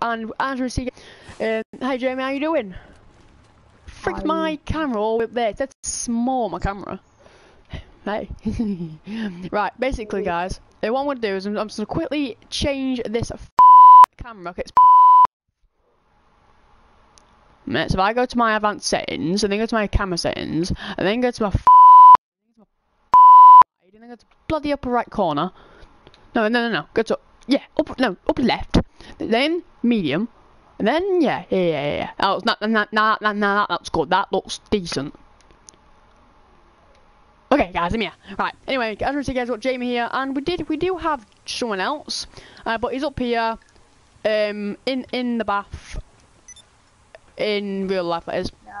and Andrew C. Um, hey Jamie, how you doing? Freak Hi. my camera all the way up there. That's small, my camera. Hey. right, basically, guys, uh, what I'm going to do is I'm, I'm just going to quickly change this f- camera. Okay, it's so if I go to my advanced settings, and then go to my camera settings, and then go to my and then go to bloody upper right corner. No, no, no, no. Go to yeah, up no, upper left, then medium, and then yeah, yeah, yeah, yeah. That was not, not, not, not, not, that's good. That looks decent. Okay, guys, I'm here. Right. Anyway, as you see, guys, got Jamie here, and we did, we do have someone else, uh, but he's up here, um, in in the bath, in real life, that is. No.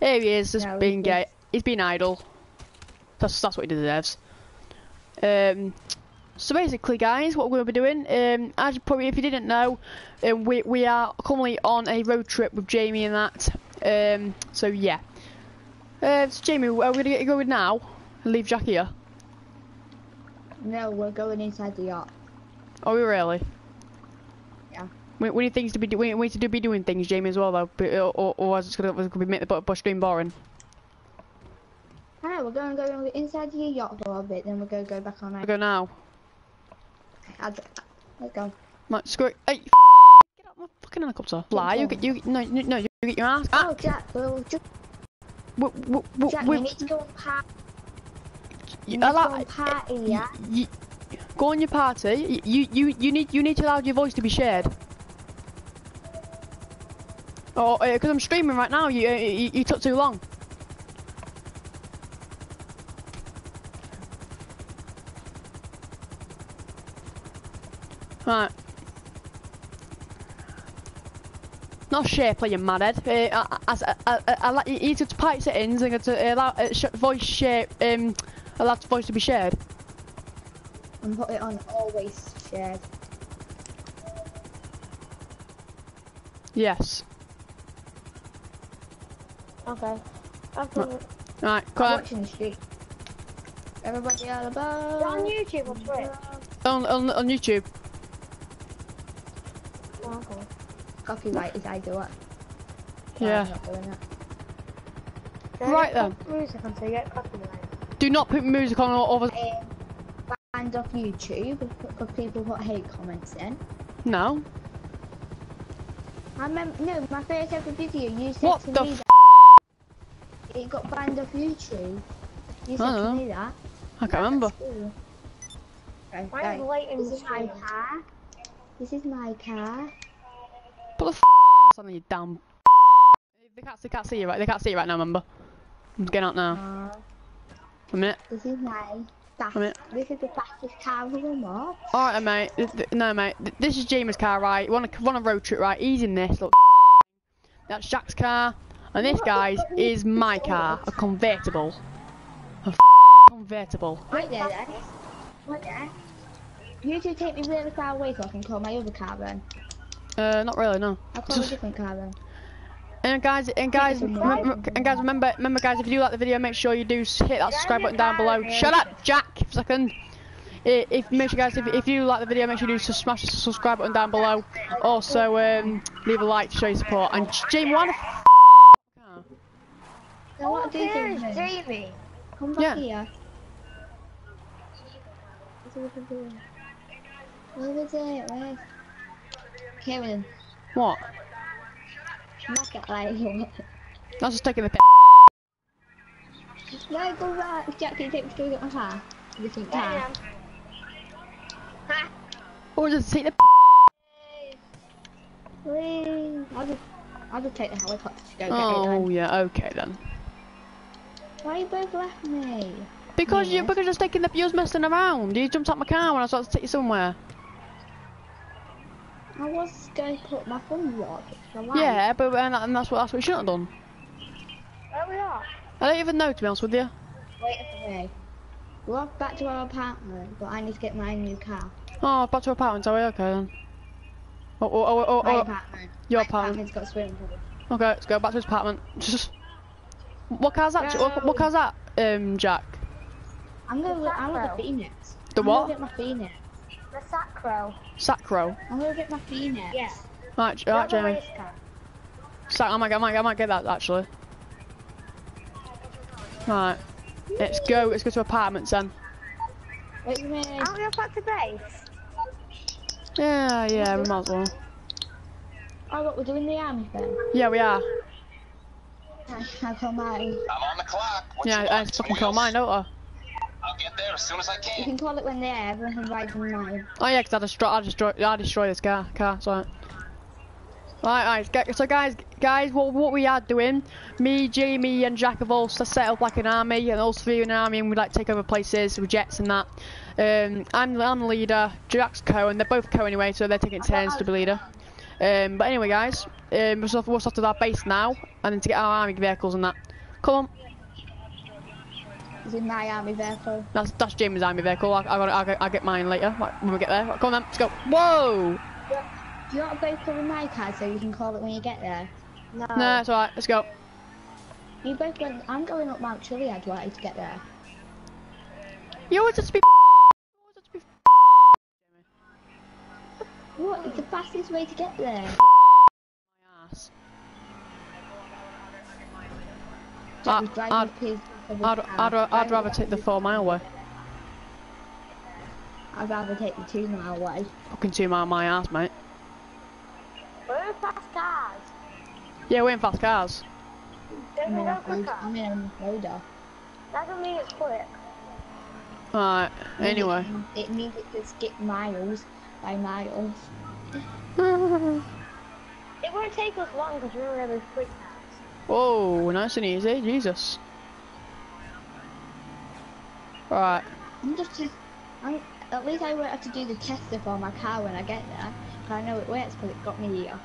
Here he is, just No, being he's- gay. He's being idle. That's that's what he deserves. Um, so basically, guys, what we're going to be doing, um, as you probably if you didn't know, um, we we are currently on a road trip with Jamie and that. Um, so yeah. Uh, so Jamie, are we going to get going now? And leave Jack here? No, we're going inside the yacht. Are we really? Yeah. We, we need things to be we, we need to be doing things, Jamie, as well though, but, or, or, or is it going to be make the bu- bush doing boring? Alright, we're going to go inside the yacht for a bit, then we're going to go back on our... go now. I'll Let's go. Right, screw it. Hey, get out my fucking helicopter. Lie, you get you no no no you get your ass. Oh, Jack, we'll just... W- w- w- Jack, we need to go and party. You- need to go and party, yeah? you, go on your party. You, you you need you need to allow your voice to be shared. Oh, because I'm streaming right now. You, uh, you you took too long. Right. Not share, play you madhead. Uh, I, I, I, I, I, like you need to party settings and go to allow uh, sh voice share. Um, allow the voice to be shared. And put it on always shared. Yes. Okay. I've Right. done it. Right, I'm watching the street. Everybody all about... You're on YouTube or Twitch? On, on, on YouTube. Okay. Copyright is I do it. No, Yeah. I'm not doing it. Don't Right then. Music until you get copyright. Do not put music on or over. Um, banned off YouTube because people put hate comments in. No. I remember, no, my first ever video, you said What to the me f- that it got banned off YouTube. You said I to don't me that. I can't remember. Right, Why right. is lighting This is my car. This is my car. Put the f on you damn. They can't, they can't see you right. They can't see you right now. Remember. I'm getting out now. Uh, A minute. this is my fast. A minute. This is the fastest car of them all. All right, then, mate. No, mate. Th- This is Jamie's car, right? You want to want a road trip, right? He's in this. Look. That's Jack's car, and this guy's is my car, a convertible. A f- convertible. Wait there then. Wait there. You two take me really far away so I can call my other car then. Uh, not really, no. I'll call a different car then. And guys, and guys, Take it remember, from and guys, remember, remember, guys, if you do like the video, make sure you do hit that subscribe button down below. Shut up, Jack. For a second. I- If make sure, guys, if, if you like the video, make sure you do smash the subscribe button down below. Also, um, leave a like to show your support. And Jamie, why the f- So what do you think? Jamie. Come back Yeah. here. What's over there? Over there, where? Kevin, what? look at like That's just taking the piss. No, go back. Jack, can you take me to get my car? A different Yeah, Ha! Or just take the. Please. I'll just, I'll just take the helicopter to go get it Oh yeah, okay then. Why you both left me? Because you, Yes. because you're just taking the, you was messing around. You jumped out my car when I started to take you somewhere. I was going to put my thumb lock. Yeah, but and, and that's what that's what you shouldn't have done. There we are. I don't even know to be honest with you. Wait for me. We're off back to our apartment, but I need to get my new car. Oh, back to our apartment, are we? Okay then. Oh, oh, oh, oh, My oh. apartment. your my apartment. apartment's got a swimming pool. Okay, let's go back to his apartment. Just, what car's that? What, what car's that, um, Jack? I'm gonna The look, I'm Sacro. the Phoenix. The I'm what? gonna get my Phoenix. The Sacro. Sacro. I'm gonna get my Phoenix. Yeah. Right, Do you right, Jamie. race car? So, I might, I might, I might get that actually. Right, let's go. Let's go to apartments then. Wait a minute. Aren't we up at the base? Yeah, yeah, we might as well. Oh, look, we're doing the army thing. Yeah, we are. I call mine. I'm on the clock. What Yeah, you I fucking call mine, don't I? I'll get there as soon as I can. You can. can call it when they're there. Everyone can ride from mine. Oh yeah, 'cause I destroy, I destroy, I destroy this car. Car, sorry. Right, right. gu- So guys, guys, what what we are doing? Me, Jamie, and Jack have all s- set up like an army, and all three in an army, and we like take over places with jets and that. Um, I'm I'm the leader. Jack's co, and they're both co anyway, so they're taking turns to be leader. Um, but anyway, guys, um, we're off, we're off to our base now, and then to get our army vehicles and that. Come on, It's in my army vehicle. that's that's Jamie's army vehicle. I, I got I get, I get mine later when we get there. Right, come on, then, let's go. Whoa! Do you want to both come in my car so you can call it when you get there? No. Nah, it's alright. Let's go. You both went. I'm going up Mount Chiliad right to get there. You always have to be. you always have to be What? It's the fastest way to get there. my ass. I, He's ah, driving I'd, up his- of his I'd, car. I'd, I'd rather take the four mile way. I'd rather take the two mile way. Fucking two mile my ass, mate. We're in fast cars. Yeah, we're in fast cars. Don't I'm we in go a road. quicker? I'm in a loader. That doesn't mean it's quick. Alright, anyway. It means it can skip miles by miles. It won't take us long because we're really quick cars. Whoa, oh, nice and easy, Jesus. Right, I'm just. I'm, at least I won't have to do the tester for my car when I get there. 'cause I know it works because it got me here.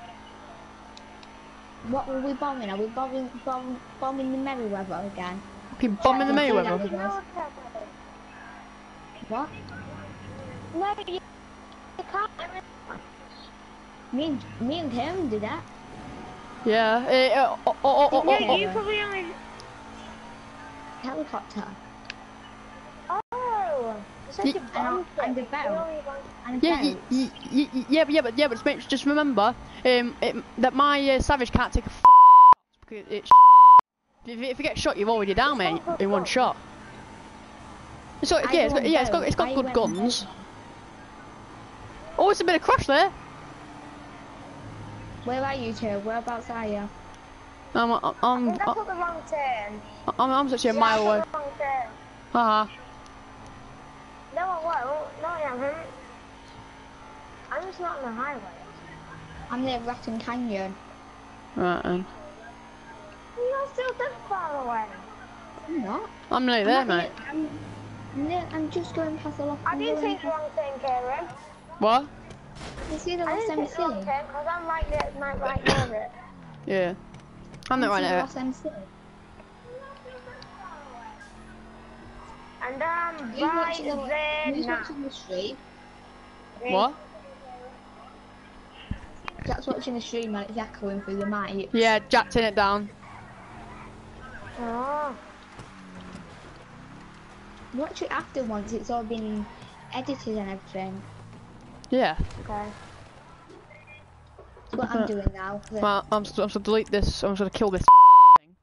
What were we bombing? Are we bombing, bomb, bombing the Merryweather again? fucking bombing the Yeah, Merryweather. yeah. No, What? no, you, you can't. Me and me and him did that. Yeah, uh, oh, oh, oh, oh, No, oh, you oh. probably only. Helicopter. Such Ye- a and the bell. And Yeah, y- y- y- y- yeah, but yeah, but yeah, but just, remember um, it, that my uh, savage can't take a f- because it's if, if you get shot, you're already down, mate, in one shot. So yeah, it's got, yeah, it's got it's got. Good guns. Oh, it's a bit of crash there. Where are you two? Whereabouts are you? I'm I'm I I'm, think I took the wrong turn. I'm, I'm actually a mile away. took the wrong turn. Haha. No, I won't. No, I haven't. I'm just not on the highway. I'm near Raton Canyon. Right then. You're still that far away. I'm not. I'm nearly there, I'm not mate. near- I'm, I'm, near, I'm just going past the lost. I I'm didn't going take the wrong thing, Karen. What? You see the I lost didn't take the wrong MC? because I'm right near, right, right near it. Yeah. I'm not right see the And I'm Who's right watching the, there who's watching the stream? What? Jack's watching the stream and it's echoing through the mic. Yeah, Jack, turn it down. Oh, Watch it after once it's all been edited and everything. Yeah. okay. That's what I'm doing now. Well, I'm just, I'm just gonna delete this. I'm just gonna kill this thing.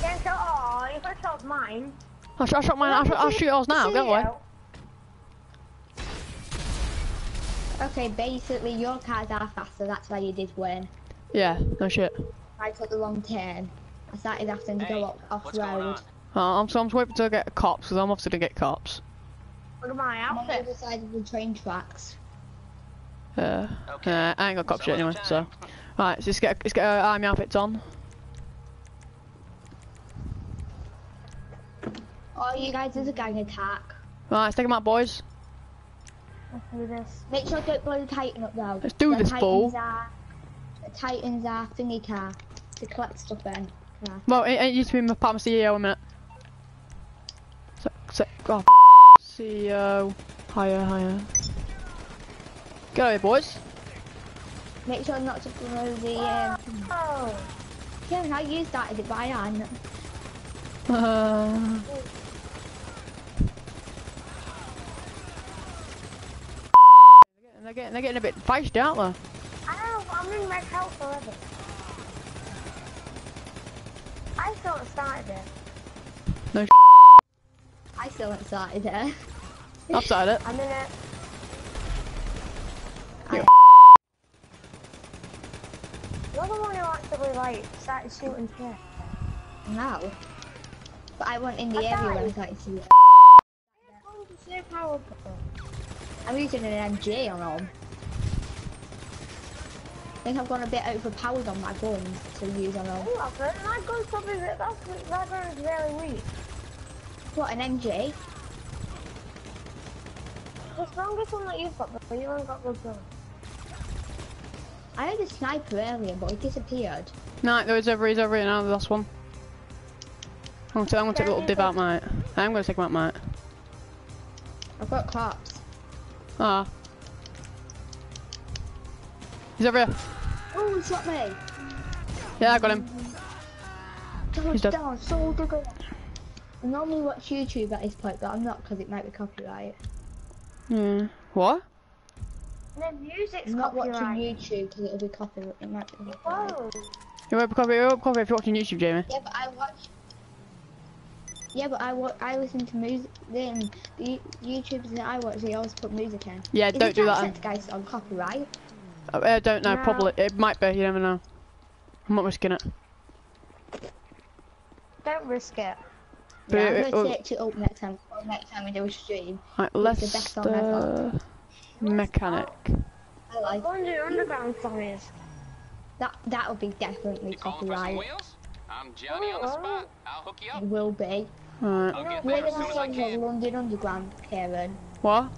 Then so, oh, you could have mine. I'll, sh- I'll shot mine. I'll, sh- I'll shoot yours now. Go away. Okay, basically your cars are faster, that's why you did win. Yeah. No shit. I took the wrong turn. I started having to Hey, go up off road. on? Uh, I'm so I'm just waiting to get cops because I'm obviously gonna get cops. Look at my I'm on the other side of the train tracks. Uh, Okay. uh, I ain't got cops So yet anyway. So, time. right, so let's get let's get our army outfits on. Oh, you guys, there's a gang attack. Right, let's take them out, boys. Let's do this. Make sure don't blow the Titan up though. Let's do the this, Titans bull. Are, the Titans are thingy car to collect stuff in. Car. Well, it, it used to be my part of my CEO a minute. So, so, oh, CEO, higher, higher. Go over here, boys. Make sure not to blow the. Um, Oh, Kevin, how you started it by hand. Uh, getting, they're getting a bit feisty, aren't they? I know, I'm in red health already. I sort of started it. No, I still haven't started it. I've started it. I'm in it. Yeah. You're the one who actually like started shooting shit. No. But I went in the I area when I died. started to. Going to say powerful. I'm using an MG on them. I think I've gone a bit overpowered on my guns to use on them. Oh, I've heard my gun's probably that's that gun's really weak. What, an MG? The strongest one that you've got, but you haven't got good guns. I had a sniper earlier, but it disappeared. Nah, there is over, he's over here now, the last one. I'm gonna, I'm gonna take a little div out, mate. I'm gonna take him out, mate. I've got cops. Ah. He's over here. Oh, he shot me! Yeah, I got him. Down, He's dead. down, so good. I normally watch YouTube at this point, but I'm not because it might be copyright. Yeah. What? The music's I'm not watching copyright. YouTube because it'll be copyright. It might be copyright. Whoa. You won't be covered, you won't be covered if you're watching YouTube, Jamie. Yeah, but I watch. Yeah, but I wa- I listen to music. Then the YouTubers that I watch, they always put music in. Yeah, Is don't it do that. Jackset, guys on copyright. I, I don't know, No. probably. It might be, you never know. I'm not risking it. Don't risk it. But Yeah, it- I'm gonna it- search it up next time. or Next time we do a stream. Right, It's the best song. Lester Mechanic. I like Wonder Underground song is. that. That'll be definitely You calling for some copyright. I'm Johnny on the spot. I'll hook you It up. will be. Right. I'll get Where there the as soon as song called can. London Underground, Karen? What?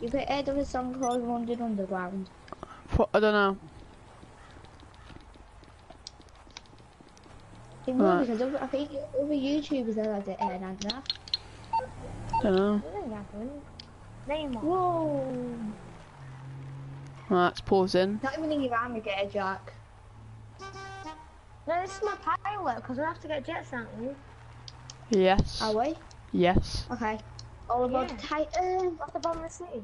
You've heard of a song called London Underground? What? I don't know. It will Right. because other, I think other YouTubers have had it in, haven't they? Don't know. Doesn't happen. Whoa! Right, let's pause in. Not even in your army gear, Jack. No, this is my pilot because we have to get jets out. of Yes. Are we? Yes. Okay. All about Yeah. the Titan. What's the bomb the city?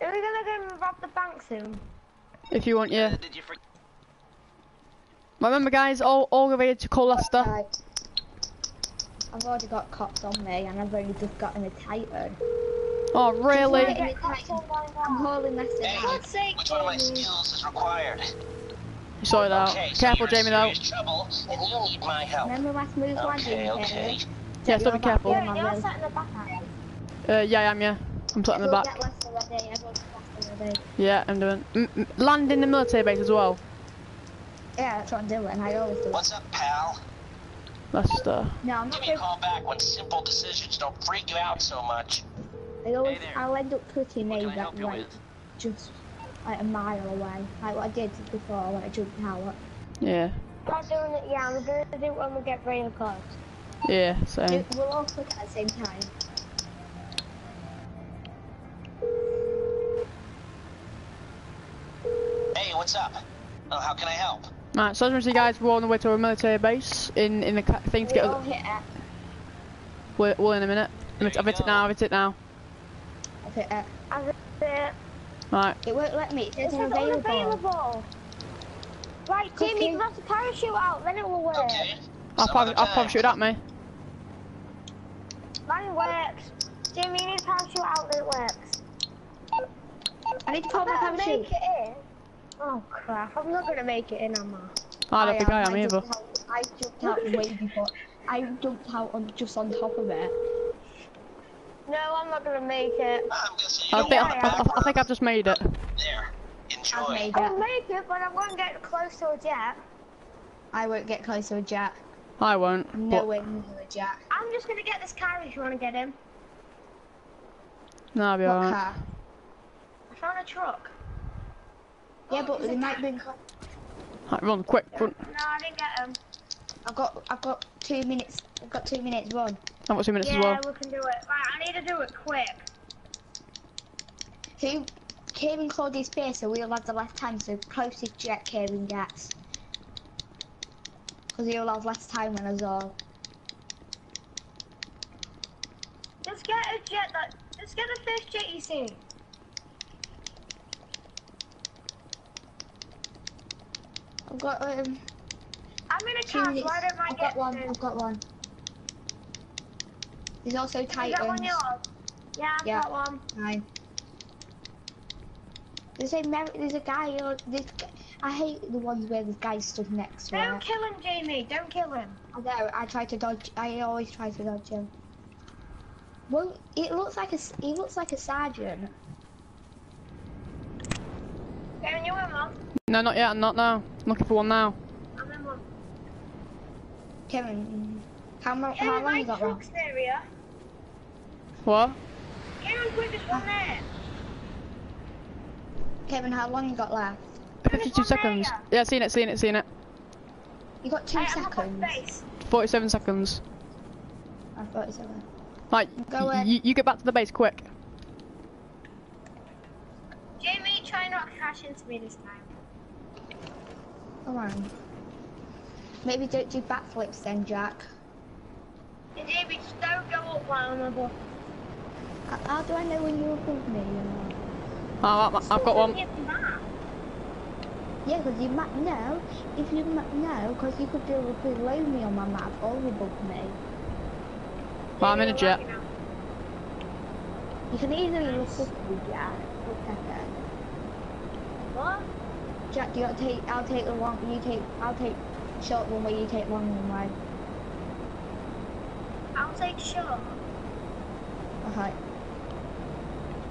Are we gonna go and rob the bank soon? If you want, yeah. Uh, did you forget? Remember, guys, all all related to Cole Lester. Right. I've already got cops on me and I've only just gotten a Titan. Oh, really? Get cops on I'm now. hauling Lester Hey, down. God's sake, which one of my skills is required? You sorted it out. Okay, so Careful, you're Jamie, though. serious trouble, and you need my help. Remember my smooth landing, Okay, Karen? okay. Yeah, still be You're careful. back Yeah, you're I'm sat in the back. Uh, yeah, I am, yeah. I'm sat in the back. Get Lester ready. Everyone get Lester ready. Yeah, I'm doing. M m- land in the military base as well. Yeah, that's what I'm doing. I always do. it. What's up, pal? Lester. No, I'm Give not me a call back when simple decisions don't freak you out so much. I always, Hey there. I'll end up putting What me that help you like with? just like a mile away, like what I did before when I jumped out. Yeah. Not doing it. Yeah, I'm gonna do it when we get really close. Yeah, so. We'll all click at the same time. Hey, what's up? Oh, how can I help? Alright, so as you can see, guys, we're on the way to a military base in in the thing to We get. all hit it. We're, we're in a minute. I've you hit it now. I've hit it now. I've hit it. As it. Right. It won't let me. It It says says unavailable. unavailable. Right, Jimmy, Okay. you have to parachute out, then it will work. Okay. I'll some probably other I'll probably shoot at me. Mine works. Jimmy, you need to parachute out, then it works. I need to pull my parachute. make it in. Oh crap, I'm not gonna make it in, am I? I don't think I am I either. jumped out, I jumped out way before. I jumped out on just on top of it. No, I'm not gonna make it. I'm I think I, I, I think I've just made it. There. I've Enjoy. made I'll it. make it, but I won't get close to a jet. I won't get close to a jet. I won't. I'm but- nowhere near a jet. I'm just gonna get this car if you wanna get him. No, I'll be What alright. car? I found a truck. Yeah, but they might be. Right, run quick. Run. No, I didn't get him. I've got. I've got two minutes. I've got two minutes run. I've got two minutes yeah, as well. we can do it. Right, I need to do it quick. Who? Kieran Claudia's space, so we'll have the less time. So closest jet Kevin gets. Because he'll have less time than us all. Let's get a jet That let's get the first jet you see. I've got um I'm in a two car, minutes. so I don't mind I've got one. through. I've got one. There's also Is that one Titans. yours? Yeah, I've Yeah. got one. Nine. There's a there's a guy. uh, This g- I hate the ones where the guy stood next to Don't it. kill him, Jamie. Don't kill him. I know. I try to dodge. I always try to dodge him. Well, it looks like a. s- He looks like a sergeant. Kevin, you in one? No, not yet. Not now. I'm looking for one now. I'm in. Kevin, how, mo- how long my you got one? truck's near. What? Kevin, quick, there's one there. Kevin, how long you got left? 52 one there, seconds. yeah. Yeah, seen it, seen it, seen it. You got two I'm up on seconds. base. 47 seconds. I've got seven. Like, Go in. you get back to the base quick. Jamie, try not to crash into me this time. Come on. Maybe don't do backflips then, Jack. And Jamie, just don't go up while I'm above. How, how do I know when you're above me? You know? Oh, I- I've got one. Get. Yeah, because you might know. If you might know, because you could do below me on my map or above me. Well, I'm in a jet. you're lagging out. You can easily look up me, Jack. Look. What? Jack, you gotta take. I'll take the one. You take. I'll take short one way. You take long one way. I'll take shot. Okay.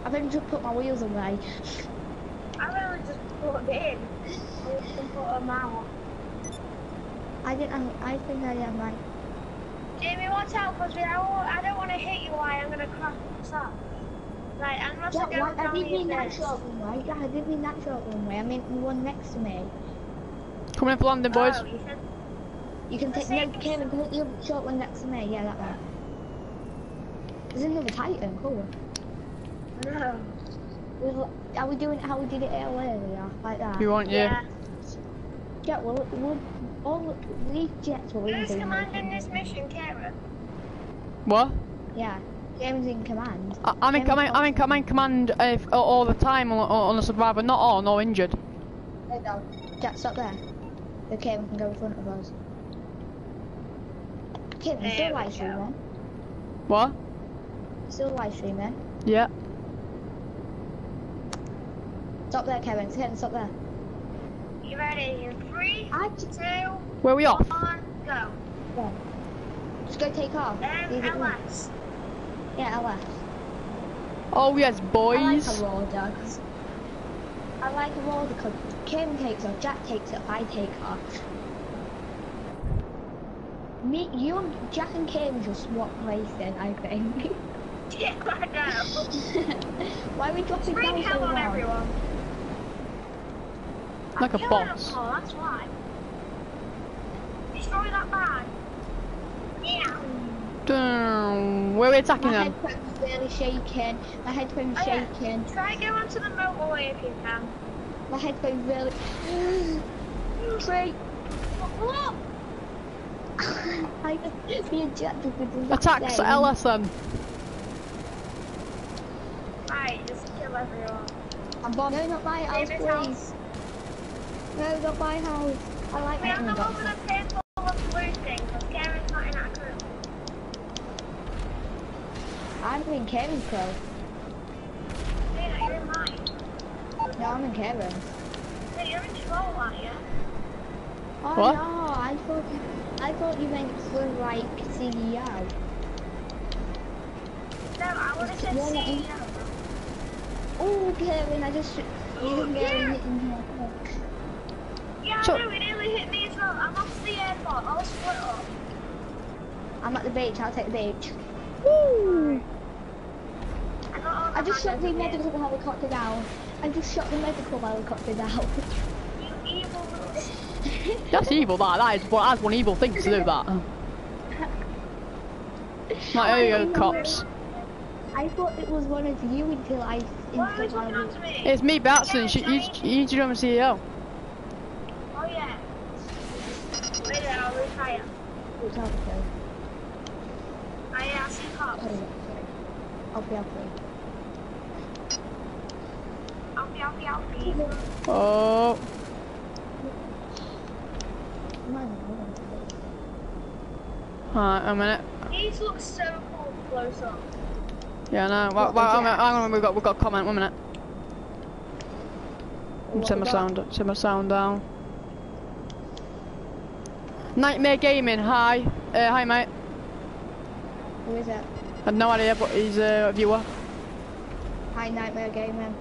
I've only just put my wheels away. I really just put it in. I put them out. I didn't. I, I think I am right. Jamie, watch out, because I, I don't want to hit you while I'm going to crash up. Right, unless Jack, I go why, I didn't mean that short one way. Jack, I didn't mean that short one way. I meant the one next to me. Coming in for landing, boys. Oh, you can take no, same- Kevin, take the short one next to me. Yeah, that one. There's another Titan. Cool. no. We'll- Are we doing how we did it earlier, like that? You want, yeah. Yeah, well, we'll, all these jets will Who's be commanding this mission, Karen? What? Yeah, Game's in command. I- I'm in, I'm in, I'm in, I'm in command uh, all- all the time on, on the survivor, not on or injured. There you. Jack, stop there. The Kevin can go in front of us. Kevin, There still live go. streaming. What? Still live streaming. Yeah. Stop there, Kevin. Kevin, stop there. You ready? In three, I two, Where are we off? one, go. yeah. Just go take off. Um, Leave it alone. LS. Yeah, LS. Oh yes, boys. I like boys. a roller 'cause I like a roller because Kevin takes off, Jack takes off, I take off. Me, you and Jack and Kim should swap places, I think. Yeah, I know. Why are we dropping Bring down hell so on long? everyone. Like a I'm killing boss. Them all, that's why. Destroy that bag. Yeah. Dun. Where are we attacking them? My them? headphone's really shaking. My headphone's Oh, yeah. shaking. Try go onto the motorway if you can. My headphone's really. Three. What? I just be a jet just with the Attacks same. LS just kill everyone. I'm bombing. No, not my house, please. house. No, not my house. I like We have that them one. over the pin full of blue thing, because Karen's not in that group. I'm in Kevin's crew. Yeah, you're in mine. No, I'm in Kevin's. Hey, you're in troll, aren't you? Oh What? no, I thought I thought you meant for like CEO. No, I would have said Yeah, CEO. Oh, Kevin, I just you Oh, can get yeah. it in here. Yeah, So- I know, it nearly hit me as well. I'm off the airport. I'll split up. I'm at the beach. I'll take the beach. Woo! I, got all I just shot the handles in. medical helicopter down. I just shot the medical helicopter down. You evil. That's evil. That that is what that's one evil thing to do. That. Like, there you cops. I thought it was one of you until I Why are you until I talking on was to me? It's me, Batson. You, you, you need to become a CEO. Oh, yeah. Wait a minute, I'll retire. which I'll do. I asked the cops. I'll be up there. Oh. Huh. a minute. These look so cool close up. Yeah, no. Well, well, I'm, I'm, we've got we've got a comment. One minute. Turn my sound. Turn my sound down. Nightmare Gaming. Hi. Uh, hi, mate. Who is it? I've no idea, but he's uh, a viewer. Hi, Nightmare Gaming.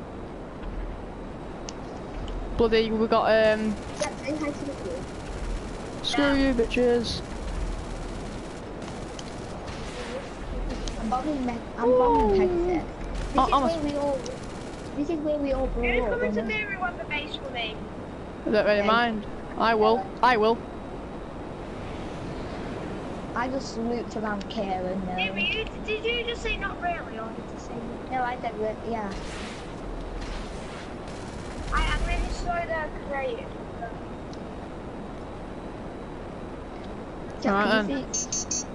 Bloody, we got, um, Yeah, say hi to the crew. screw you bitches. I'm bombing, me- I'm bombing Pegasus. This Oh, is I'm a- where we all. This is where we all Who's grew up. coming to and we- Merryweather Base for me? I don't really Okay. mind. I will, I will. I just looped around Karen. Did Um, you, did you just say not really, or did you say no, I did it. Yeah. I, I'm really sorry they're creative. Jack, Alright can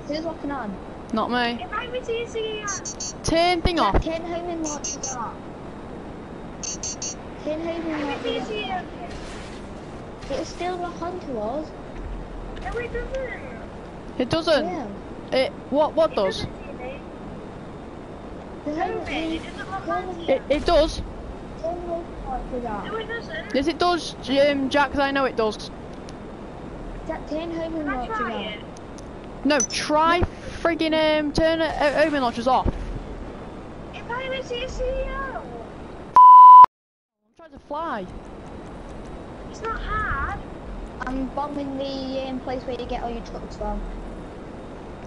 Who's walking on? Not me. Invite me to your CEO. Turn thing off. Turn home and watch it off. Turn home and Invite watch me to it off. It'll still rock onto us. No, it doesn't. It doesn't. Yeah. It, what, what It does? doesn't, TV. The No, home it doesn't look on It, it does. Turn home and watch it off. No, it doesn't. Yes, it does, um, Jack, 'cause I know it does. Jack, turn home and Can watch it off. No, try friggin' um, turn uh, open launchers off. Invite me to your CEO. I'm trying to fly. It's not hard. I'm bombing the um, place where you get all your trucks from.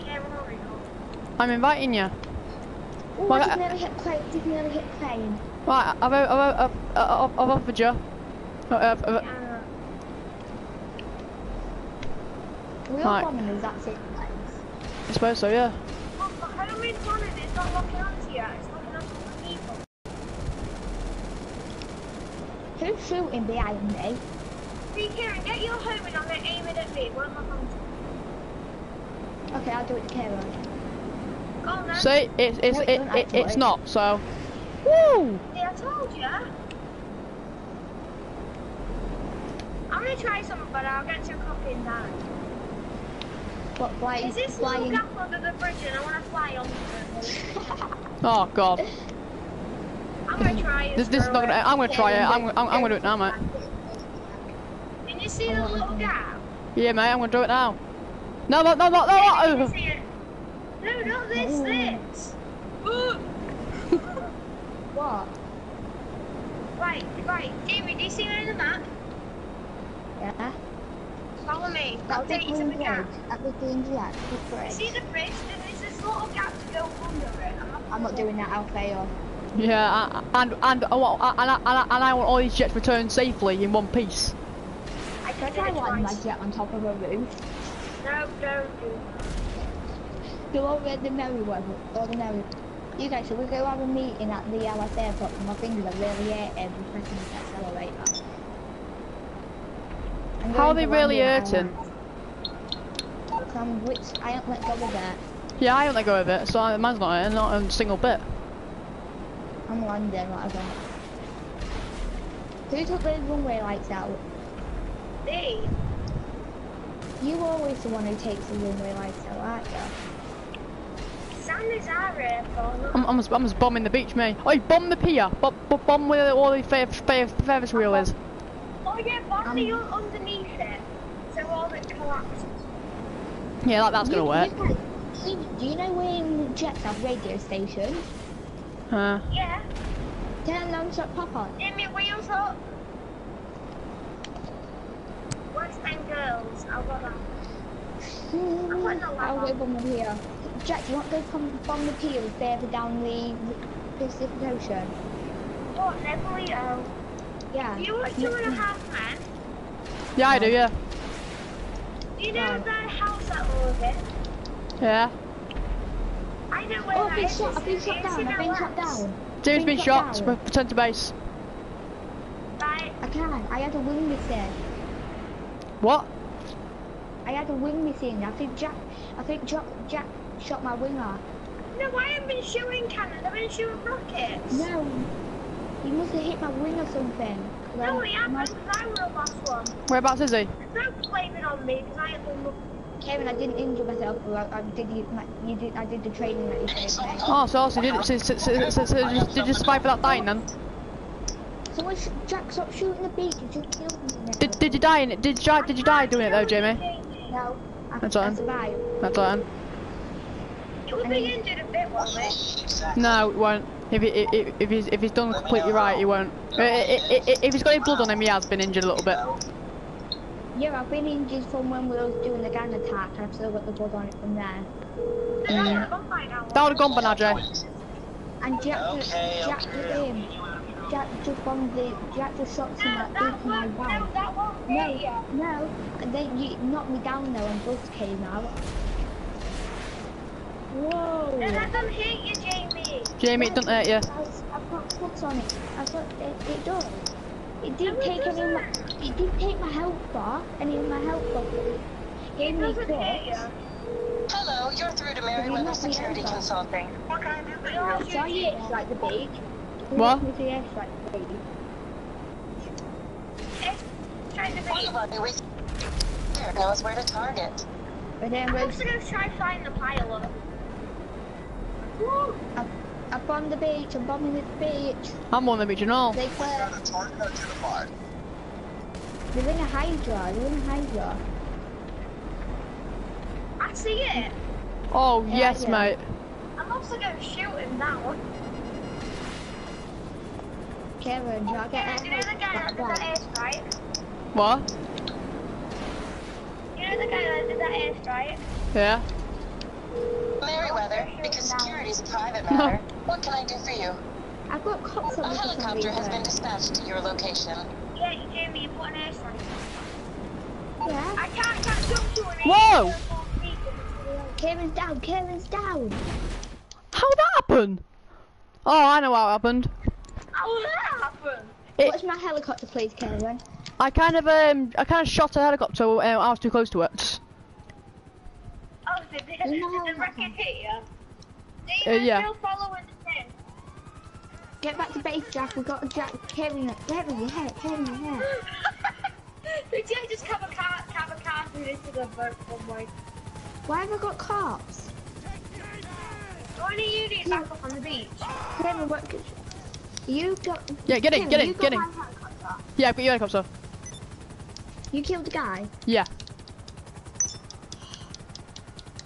Okay, we're already on. I'm inviting you. Oh, Well, I just I- nearly hit crane. Just nearly hit crane. Right, I've, I've, I've, I've, I've, I've offered you. Uh, uh, uh, Yeah. We all Right. bombing is that same place. I suppose so, yeah. Look, the home is on it. It's not looking onto you. It's looking onto the people. Who's shooting behind me? See, Kieran, get your home and I'm going to aim it at me. It won't look onto. Okay, I'll do it to Karen. Go on then. See, it's, it's, No, it it, it, it's not, so. Woo! Yeah, I told you. I'm going to try something, but I'll get to a copy in time. What, flying? Is this little gap under the bridge and I want to fly onto it? Oh, God. I'm going to try it. This, this is not gonna, I'm gonna try it. I'm, I'm, I'm gonna do it now, mate. Can you see the little gap? Yeah, mate, I'm gonna do it now. No, no, no, no, no, Can you no. see it? No, not this, this. Ooh. What? Right, right. Jamie, do you see it on the map? Yeah? Follow me. I'll take you to the bridge. gap. That was green bridge. the bridge. See the bridge? There's this little gap to go under it. I'm not doing that, I'll fail. Yeah, I- oh, and and I want and I, and I, and I want all these jets returned safely in one piece. I Can I just try did it one my jet on top of a roof? No, don't do Go over the merry one, or the merry. You guys, should we go have a meeting at the LS airport? 'Cause My fingers are really hurting from pressing the accelerator. I'm How are they to really hurting? Some which I haven't let go of it. Yeah, I don't let go of it, so I- mine's not in, not a single bit. I'm London, whatever. Who took the runway lights out? Me? You were always the one who takes the runway lights out, aren't you? Sandy's our airport. I'm, I'm, just, I'm just bombing the beach, mate. Oh, bomb the pier. Bomb, bomb where all the fer- fer- Ferris wheel is. Oh yeah, bomb the Um, un- underneath it. So all it collapses. Yeah, that, that's gonna work. you guys- you- Do you know when jets have radio stations? Uh, Yeah. Turn non-stop pop on. Get me wheels up. West End girls. I'll go that. putting the I'll lava. go bomb the pier. Jack, do you want to go from, bomb the pier further down the Pacific Ocean? What, Neverleo? Yeah. You were two and a half men. yeah, I do, yeah. Do you know Right. the house that we live in? Yeah. I know where Oh, I've been is. shot. I've been shot down. I've been shot down. James been Been shot. shot down. Return to base. Right. I can't. I had a wing missing. What? I had a wing missing. I think Jack. I think Jack, Jack shot my wing off. No, I haven't been shooting cannons. I've been shooting rockets. No. He must have hit my wing or something. No, Well, he hasn't, because I were the last one. Whereabouts is he? Don't blame it on me, because I haven't done. Kevin, I didn't injure myself. but I, I did. You, you did. I did the training that you said. mate. Oh, so also did so, so, so, so, so did you- did you survive without dying then? Someone sh- Jack, stop shooting the beach. You just killed me now. Did did you die in it? Did you die, did you die doing it though, Jamie? No. I, That's I survived. That's all. right. You'll be injured a bit, won't it? No, it won't. If he, if, if he's if he's done completely right, he won't. If he's got any blood on him, he has been injured a little bit. Yeah, I've been injured from when we was doing the gang attack. I've still got the blood on it from there. They're not gonna find out. That would have gone by now, Jay. And Jack, Okay, Jack okay. with him. Jack just bombed the. Jack just shot him That, like that beat my won't, back. no, that No, no. And then you knocked me down though and bullets came out. Whoa. No, that doesn't hit you, Jamie. Jamie, it doesn't hurt you. I've got cuts on it. I've got it, it does. It didn't No, it take any my, it didn't take my health bar, any of my health bar. It gave It me doesn't hit you. Hello, you're through to Merryweather Security. Consulting. What can I do for I you? saw you like the beach. What? You like the beach. It's trying to be. Anybody with here knows where to target. But then I'm when gonna try find the pilot. I, I bombed the beach, I'm bombing the beach. I'm on the beach and all. They clear. target identified. They're in a hydra, they're in a hydra. I see it. Oh Yeah, yes, yeah. mate. I'm also gonna shoot him now. Kevin, do I get You know the guy that did that airstrike? What? You know the guy that did that airstrike? Yeah. Merryweather, because security is a private matter, what can I do for you? I've got cops A on me for some helicopter has been dispatched to your location. Yeah, Jamie, you put an airstrike. Yeah. I can't, can't jump to an Whoa! airstrike. Kevin's down, Kevin's down. How'd that happen? Oh, I know how it happened. How will that happen? It, What's my helicopter, please, Kevin? I kind of um, I kind of shot a helicopter. Um, I was too close to it. Oh, did the, did the rocket hit you? Uh, yeah. still following the pin? Get back to base, Jack. We got Jack. Kevin, Kevin, your head, Kevin, your head. Did you just come a car, come a car through into the boat one way? Why have I got cops? Why do you need back up on the beach? Kevin, what? You got. Yeah, get in, Kevin, get in, get in. Yeah, I've got your helicopter. You killed the guy. Yeah.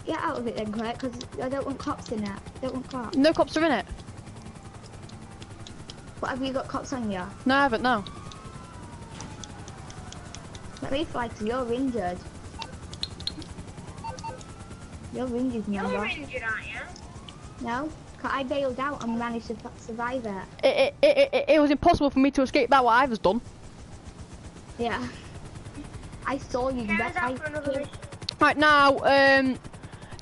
Get out of it then, quick, because I don't want cops in it. I don't want cops. No cops are in it. What have you got cops on you? No, I haven't. No. Let me fly, because you're injured. You're injured, You're injured, aren't you? No? 'Cause I bailed out and managed to survive it. It, it, it, it, it was impossible for me to escape that. What I was done. Yeah. I saw you. Here's That I out for another mission. Right now, um,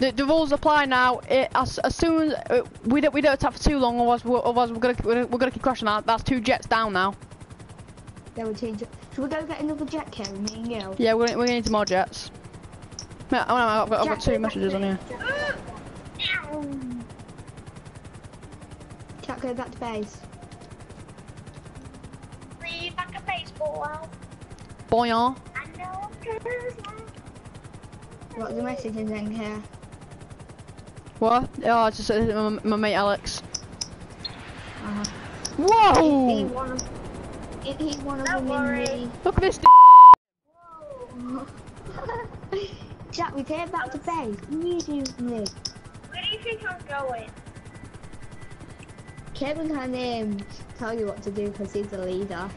the, the rules apply now. It, as, as soon as uh, we don't we don't attack for too long, otherwise we're, otherwise we're gonna we're, we're gonna keep crashing out. That's two jets down now. They would change it. Should we go get another jet, Kevin? Me and you. Yeah, we're gonna, we're gonna need some more jets. Yeah, oh no, I've got, I've got two messages on here. Ow. Can't go back to base. Read back a baseball out. Boyan. I know. What the messages in here? What? Oh, it's just uh, my, my mate Alex. Uh-huh. He Whoa! one of. He, he one of Don't them worry. in Look at this. the. Jack, we take back to base. Immediately. Where do you think I'm going? Kevin can um, tell you what to do because he's the leader.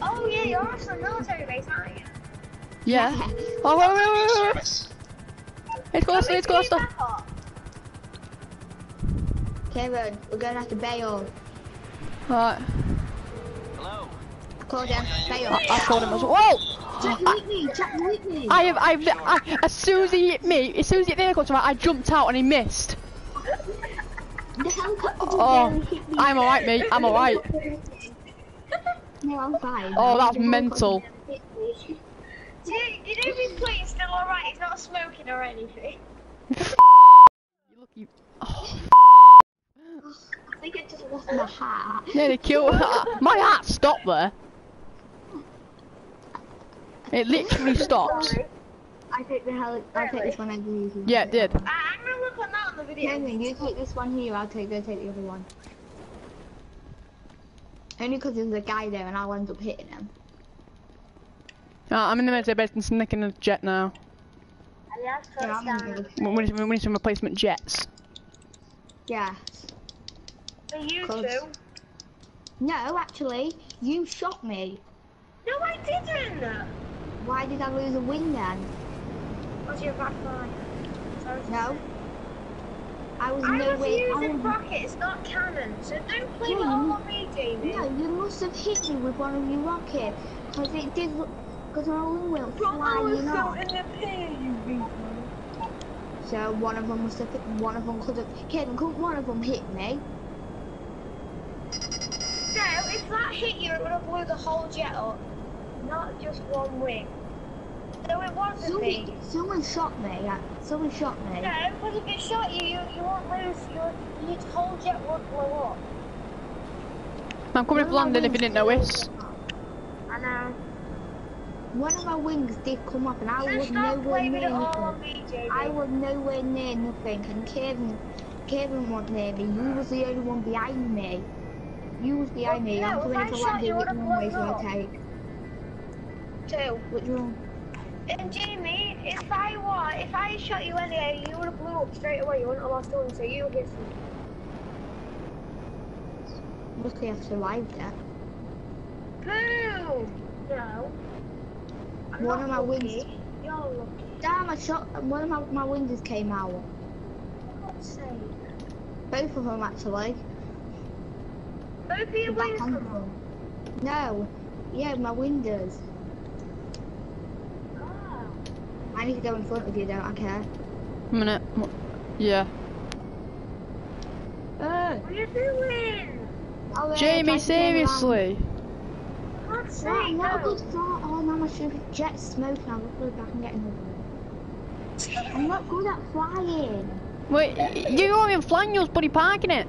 Oh yeah, you're also military base, aren't you? Yeah. Oh wait, wait, wait, wait, wait. Service. It's got us. It's got us. Can you back up? Kevin, we're going to have to bail. Alright. Hello. Call them. Bail. I, I called him as well. Whoa! Jack, meet me. Jack, meet me. I have, I've, I, as soon as he hit me, as soon as he hit the helicopter, I jumped out and he missed. The helicopter Oh, hit me. I'm alright, mate. I'm alright. No, I'm fine. Oh, that's mental. barely hit me. Do you, you know his plate's still alright, he's not smoking or anything. You- oh, I think I just lost my hat. nearly killed. My heart stopped there. It literally stopped. I take the heli- I take this one over here. Yeah, it did. I, I'm gonna look on that on the video. Henry, you take this one here, I'll take go take the other one. Only because there's a guy there and I'll end up hitting him. Uh, I'm in the military base and sneaking a jet now. Yeah, Yeah, close I'm down. gonna- We we need, we need some replacement jets. Yes. For you Close. two. No, actually, you shot me. No, I didn't. Why did I lose a wing then? Was your back line? Sorry. No. I was I was nowhere. I using was, rockets, not cannons. So don't blame Yeah, it all on me, Jamie. no, you must have hit me with one of your rockets. Because it did look. Because my wing went flying off. in the pit, you beat So one of them must have. hit- One of them could have. Kevin, couldn't one of them hit me? No, if that hit you, it would have blew the whole jet up, not just one wing. So it wasn't me. Someone, someone shot me. yeah, Someone shot me. No, because if it shot you, you, you won't lose. Your, your whole jet won't blow up. I'm coming up One of my London if you didn't notice. I know. One of my wings did come up, and I So was stop nowhere near it nothing. me, I was nowhere near nothing, and Kevin, Kevin wasn't near me. You was the only one behind me. You was behind me. Well, I'm no, coming if to I shot London. you, Which would've one way blown shall up. I take? Two. Which one? And Jamie, if I was, if I shot you anyway, you would have blew up straight away. You wouldn't have lost one, so you hit me. Luckily, I survived it. Boo! No. I'm One of my lucky. wings- Damn! I shot. One of my my windows came out. For God's sake. Both of them actually. Both of your The wings come front. No. Yeah, my windows. Oh. I need to go in front of you, don't I care? A minute. Yeah. Uh, What are you doing? I'll, uh, Jamie, to turn around. seriously. For God's sake, not a no. good start. Oh, now my stupid jet's smoking. I'll go back and get another one. I'm not good at flying. Wait, you aren't even flying yours, buddy, parking it.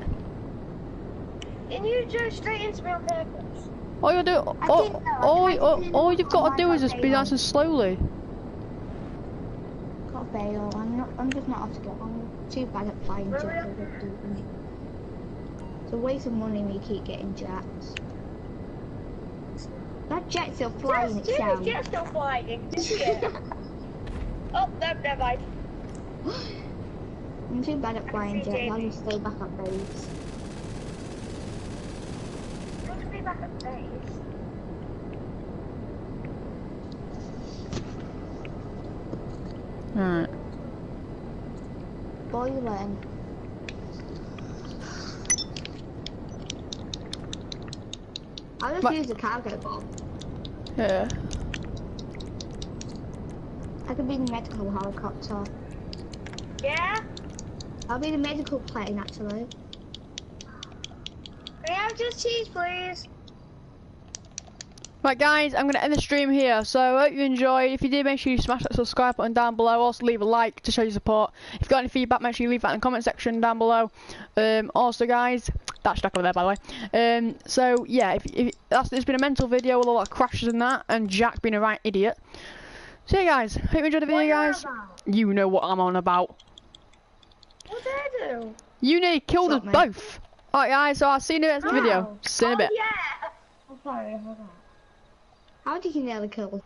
And you drove straight into me on purpose. All you do, I all, know, all, all, all you've got to do is just be nice and slowly. Got fail. I'm not. I'm just not off to get. I'm too bad at flying jets. Really? I don't do it. It's a waste of money me keep getting jets. That jet's still flying Yes, itself. Jamie's jet's still flying. Oh, no, never mind. I'm too bad at flying see jets. I'll Jamie. just stay back at base. Want to be back at base? Alright. Boiling. I'll just But- use a Cargobob. Yeah. I could be the medical helicopter. Yeah? I'll be the medical plane actually. Can I have just cheese, please? Right guys, I'm going to end the stream here, so I hope you enjoyed. If you did, make sure you smash that subscribe button down below. Also leave a like to show your support. If you've got any feedback, make sure you leave that in the comment section down below. Um, also guys, that's stuck over there by the way. Um, so yeah, if, if that's it's been a mental video with a lot of crashes and that, and Jack being a right idiot. So yeah guys, hope you enjoyed the video you guys. You know what I'm on about. What did I do? You nearly killed us me. both. Alright guys, so I'll see you in the next video. See you in a oh, bit. yeah. I'm sorry. How did you nearly kill